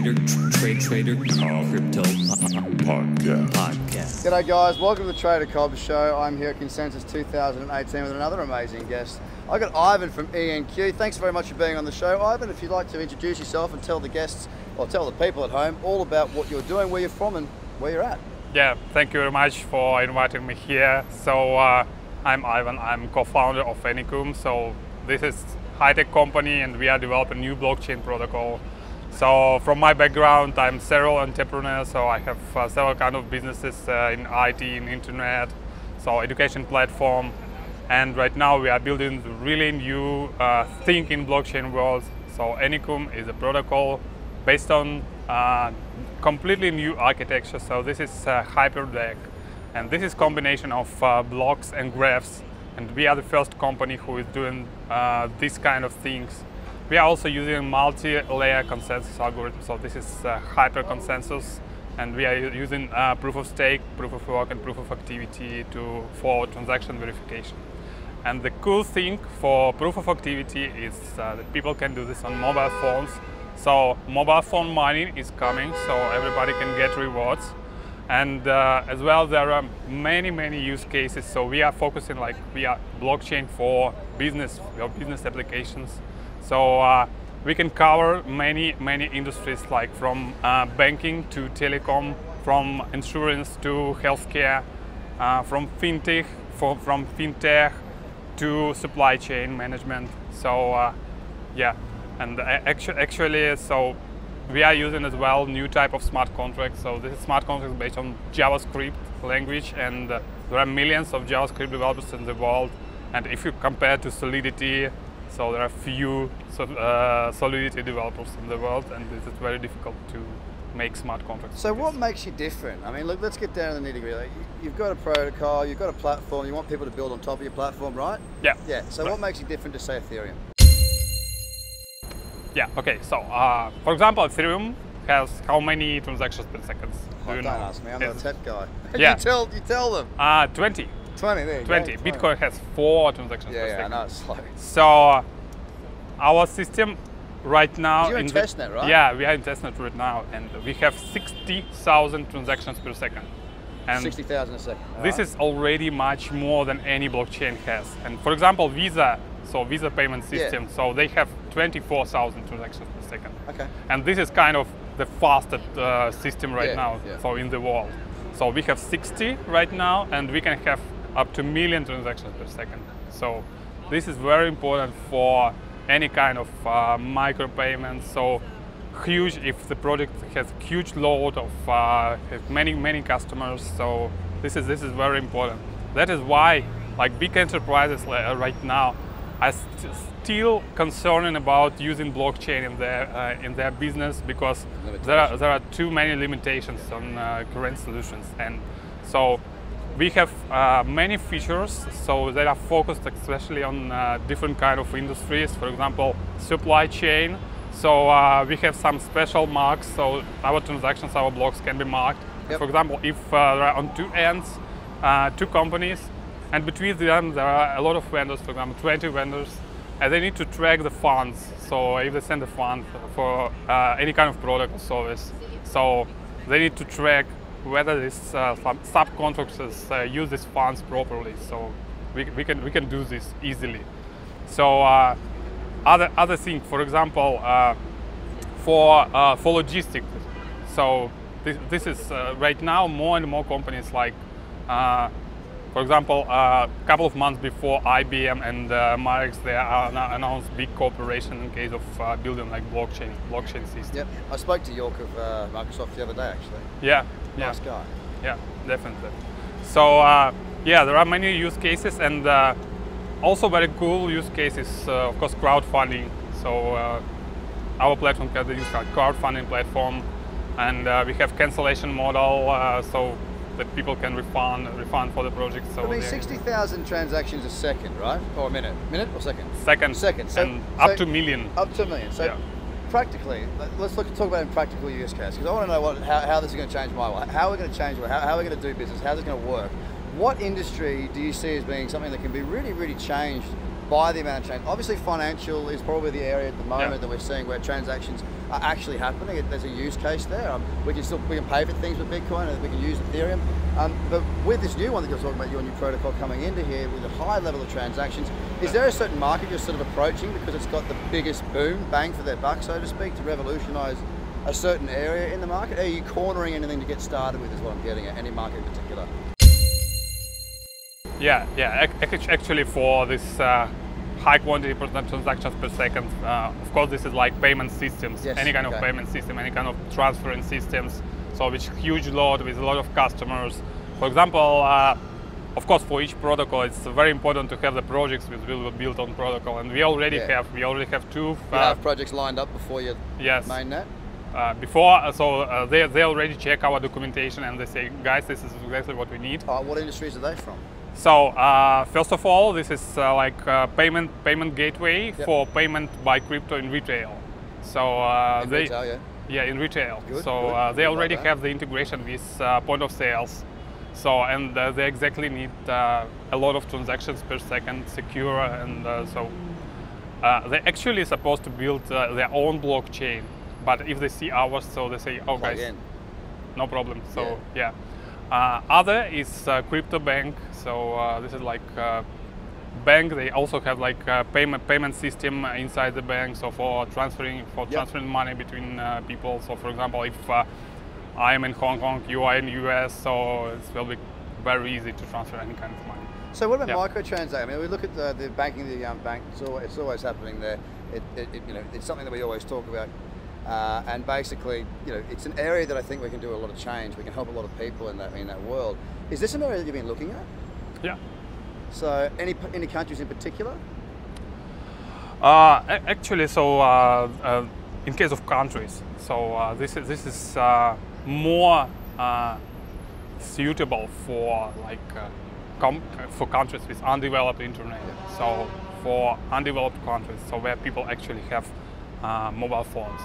trader, trade trader, crypto Podcast. podcast. G'day guys, welcome to the Trader Cobb Show. I'm here at Consensus 2018 with another amazing guest. I got Ivan from ENQ. Thanks very much for being on the show, Ivan. If you'd like to introduce yourself and tell the guests or tell the people at home all about what you're doing, where you're from, and where you're at. Yeah, thank you very much for inviting me here. So uh, I'm Ivan. I'm co-founder of Enecuum. So this is high-tech company, and we are developing new blockchain protocol. So from my background, I'm serial entrepreneur. So I have uh, several kind of businesses uh, in IT, in internet, so education platform, and right now we are building really new uh, thing in blockchain world. So Enecuum is a protocol based on uh, completely new architecture. So this is uh, HyperDAG, and this is combination of uh, blocks and graphs. And we are the first company who is doing this kind of things. We are also using multi-layer consensus algorithm. So this is uh, hyper consensus, and we are using uh, proof of stake, proof of work, and proof of activity to for transaction verification. And the cool thing for proof of activity is uh, that people can do this on mobile phones. So mobile phone money is coming, so everybody can get rewards. And uh, as well, there are many, many use cases. So we are focusing like we are blockchain for business, have business applications. So uh, we can cover many, many industries like from uh, banking to telecom, from insurance to healthcare, uh, from fintech, for, from fintech to supply chain management. So uh, yeah, and actually, actually, so we are using as well new type of smart contracts. So this is smart contracts based on JavaScript language, and uh, there are millions of JavaScript developers in the world. And if you compare to Solidity, so there are few uh, Solidity developers in the world, and it is very difficult to make smart contracts. So what makes you different? I mean, look, let's get down to the nitty gritty. Like, you- you've got a protocol, you've got a platform, you want people to build on top of your platform, right? Yeah. Yeah. So Right. what makes you different to say Ethereum? Yeah. Okay. So, uh, for example, Ethereum has how many transactions per second? Do Oh, you don't know? ask me. I'm not a tech guy. Yeah. you tell you tell them. Uh, 20. 20 there. you go, 20. Bitcoin has four transactions Yeah, per yeah, I second. know it's slow. So our system right now You're in testnet, right? Yeah, we are in testnet right now, and we have 60,000 transactions per second. 60,000 a second. this alright? is already much more than any blockchain has. And for example, Visa, so Visa payment Yeah. system, so they have 24,000 transactions per second. Okay. And this is kind of the fastest uh, system right Yeah, now, yeah. so in the world. So we have 60 right now, and we can have up to million transactions per second. So this is very important for any kind of uh, micropayments. So huge if the project has huge load of uh, many many customers. So this is this is very important. That is why like big enterprises uh, right now are st- still concerned about using blockchain in their uh, in their business because there are, there are too many limitations on uh, current solutions and so we have uh, many features so they are focused especially on uh, different kind of industries for example supply chain. So uh, we have some special marks so our transactions our blocks can be marked. Yep. for example if uh, there are on two ends uh, two companies and between them there are a lot of vendors for example 20 vendors and they need to track the funds. So if they send a fund for uh, any kind of product or service so they need to track whether these uh, sub- subcontractors uh, use these funds properly. So we, we can we can do this easily. So uh, other other thing for example uh, for uh, for logistics. So this, this is uh, right now more and more companies like uh, for example a couple of months before IBM and uh, they announced big cooperation in case of uh, building like blockchain blockchain system. Yep. I spoke to Yorke of uh, Microsoft the other day, actually. yeah yeah Nice yeah, definitely. So uh, yeah, there are many use cases, and uh, also very cool use cases. Uh, of course, crowdfunding. So uh, our platform can be used as crowdfunding platform, and uh, we have cancellation model, uh, so that people can refund refund for the project. So I mean, 60,000 transactions a second, right? Or a minute? Minute or second? second, Second, so- and so- up to million. Up to a million. So Yeah. Practically, let- let's look talk about in practical use case because I want to know what how, how this is going to change my life. How are we going to change? How, how are we going to do business? How's it going to work? What industry do you see as being something that can be really, really changed by the amount of change. Obviously, financial is probably the area at the moment Yeah. that we're seeing where transactions are actually happening. There's a use case there. Um, we can still we can pay for things with Bitcoin, and we can use Ethereum. Um, but with this new one that you're talking about, your new protocol coming into here with a high level of transactions, is there a certain market you're sort of approaching because it's got the biggest boom bang for their buck, so to speak, to revolutionise a certain area in the market? Are you cornering anything to get started with? Is what I'm getting at. Any market in particular? Yeah, yeah. ac- ac- Actually, for this uh, high quantity transactions per second, uh, of course, this is like payment systems, Yes, any kind of payment system, any kind of transferring systems. So, which huge load with a lot of customers. For example, uh, of course, for each protocol, it's very important to have the projects which will be built on protocol, and we already Yeah. have we already have two. You uh, have projects lined up before you yes. mainnet. Uh, before, uh, so uh, they, they already check our documentation and they say, guys, this is exactly what we need. Uh, what industries are they from? So uh, first of all, this is uh, like uh, payment payment gateway Yep. for payment by crypto in retail. So uh, In they retail, yeah. yeah in retail. Good, so good. Uh, they Good already that. have the integration with uh, point of sales. So and uh, they exactly need uh, a lot of transactions per second, secure, and uh, so uh, they're actually supposed to build uh, their own blockchain. But if they see ours, so they say, "Oh, Plug guys, in. no problem. So yeah. Uh, other is uh, crypto bank. So uh, this is like uh, bank. They also have like uh, payment payment system inside the bank. So for transferring for Yep. transferring money between uh, people. So for example, if uh, I am in Hong Kong, you are in US, so it will be very easy to transfer any kind of money. So what about Yeah. microtransactions? I mean, we look at the, the banking, the um, bank. It's always, it's always happening there. It, it, it, you know, it's something that we always talk about. Uh, and basically, you know, it's an area that I think we can do a lot of change. We can help a lot of people in that in that world. Is this an area that you've been looking at? Yeah. So, any any countries in particular? Uh, actually, so uh, uh, in case of countries, so uh, this is this is uh, more uh, suitable for like uh, com- for countries with undeveloped internet. So for undeveloped countries, so where people actually have uh, mobile phones,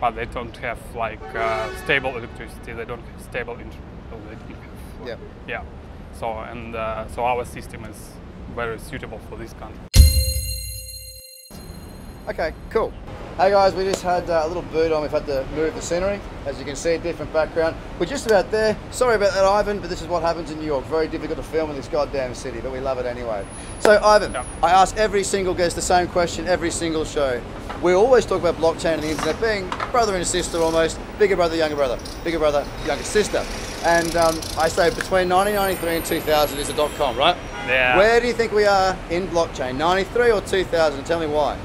but they don't have like uh, stable electricity, they don't have stable internet, so they don't have, Yeah. yeah. So and uh, so our system is very suitable for this country. Okay, cool. Hey guys, we just had uh, a little boot on. We've had to move the scenery. As you can see, different background. We're just about there. Sorry about that, Ivan, but this is what happens in New York. Very difficult to film in this goddamn city, but we love it anyway. So, Ivan, Yeah. I ask every single guest the same question every single show. We always talk about blockchain and the internet being brother and sister almost, bigger brother, younger brother, bigger brother, younger sister. And um, I say between 1993 and 2000 is a dot com, right? Yeah. Where do you think we are in blockchain? 93 or 2000? Tell me why.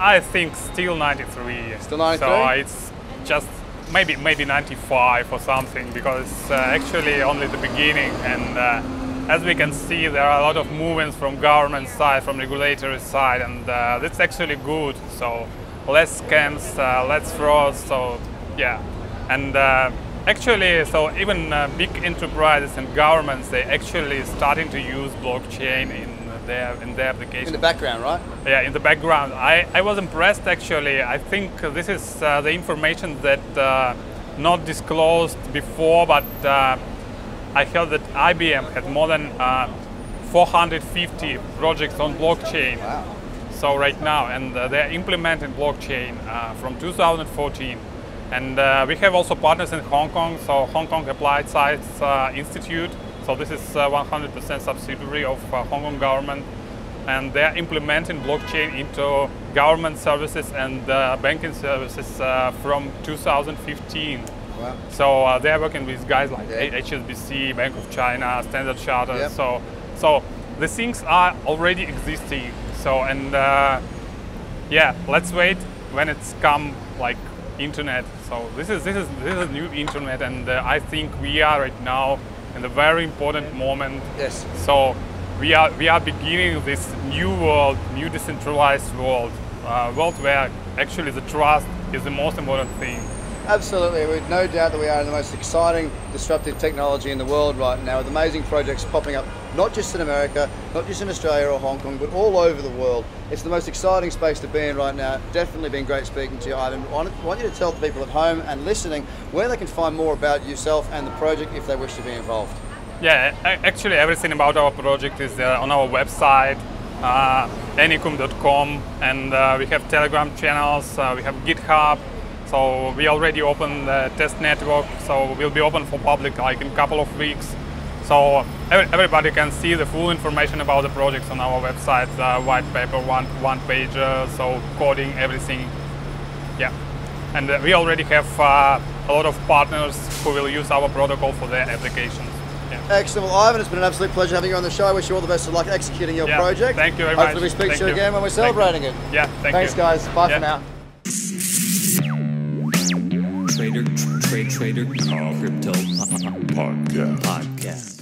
I think still 93. Still 93? So it's just maybe maybe 95 or something because uh, actually only the beginning and uh, as we can see there are a lot of movements from government side, from regulatory side and uh, that's actually good. So less scams, uh, less fraud. So yeah, and uh, actually so even uh, big enterprises and governments they actually starting to use blockchain in their in their applications. In the background, right? Yeah, in the background. I, I was impressed actually. I think this is uh, the information that uh, not disclosed before, but uh, I heard that IBM had more than uh, 450 projects on blockchain. Wow. So right now, and uh, they're implementing blockchain uh, from 2014. And uh, we have also partners in Hong Kong. So Hong Kong Applied Science uh, Institute. So this is uh, 100% subsidiary of uh, Hong Kong government, and they're implementing blockchain into government services and uh, banking services uh, from 2015. Wow. So uh, they're working with guys like Yeah. HSBC, Bank of China, Standard Chartered. Yep. So, so the things are already existing. So and uh, yeah, let's wait when it's come like internet. So this is this is this is new internet, and uh, I think we are right now in a very important moment. Yes. So we are we are beginning this new world, new decentralized world, uh, world where actually the trust is the most important thing. Absolutely, we've no doubt that we are in the most exciting, disruptive technology in the world right now, with amazing projects popping up, not just in America, not just in Australia or Hong Kong, but all over the world. It's the most exciting space to be in right now. Definitely been great speaking to you, Ivan. I want- you to tell the people at home and listening where they can find more about yourself and the project if they wish to be involved. Yeah, actually everything about our project is uh, on our website. uh, and uh, we have Telegram channels, uh, we have GitHub. So we already opened the test network, so we'll be open for public like in a couple of weeks. So everybody can see the full information about the projects on our website, uh, white paper, one one page, uh, so coding, everything. Yeah, and uh, we already have uh, a lot of partners who will use our protocol for their applications. Yeah. Excellent. Well, Ivan, it's been an absolute pleasure having you on the show. I wish you all the best of luck executing your Yeah, project. thank you very Hopefully much. we speak Thank to you again when we're celebrating it. Yeah, thank Thanks, you. guys. Bye Yeah. for now. Trade, trader, crypto Podcast. podcast.